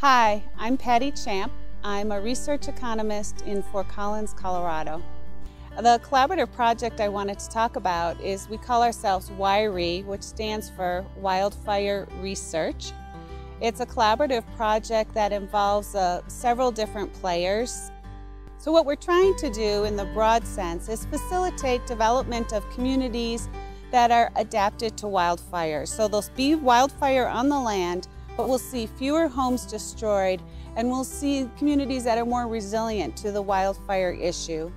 Hi, I'm Patty Champ. I'm a research economist in Fort Collins, Colorado. The collaborative project I wanted to talk about is we call ourselves WIRE, which stands for Wildfire Research. It's a collaborative project that involves uh, several different players. So what we're trying to do in the broad sense is facilitate development of communities that are adapted to wildfires. So there'll be wildfire on the land, but we'll see fewer homes destroyed and we'll see communities that are more resilient to the wildfire issue.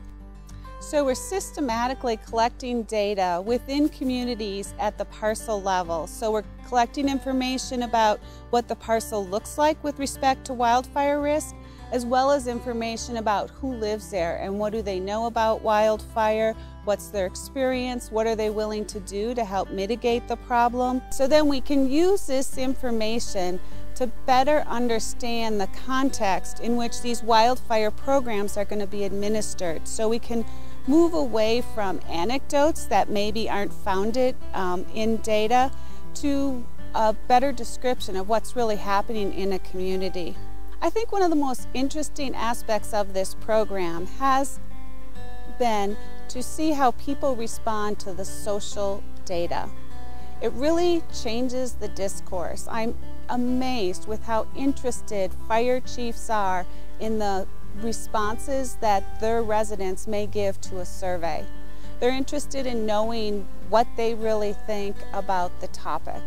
So we're systematically collecting data within communities at the parcel level. So we're collecting information about what the parcel looks like with respect to wildfire risk, as well as information about who lives there and what do they know about wildfire, what's their experience, what are they willing to do to help mitigate the problem. So then we can use this information to better understand the context in which these wildfire programs are going to be administered. So we can move away from anecdotes that maybe aren't founded um, in data to a better description of what's really happening in a community. I think one of the most interesting aspects of this program has been to see how people respond to the social data. It really changes the discourse. I'm amazed with how interested fire chiefs are in the responses that their residents may give to a survey. They're interested in knowing what they really think about the topic.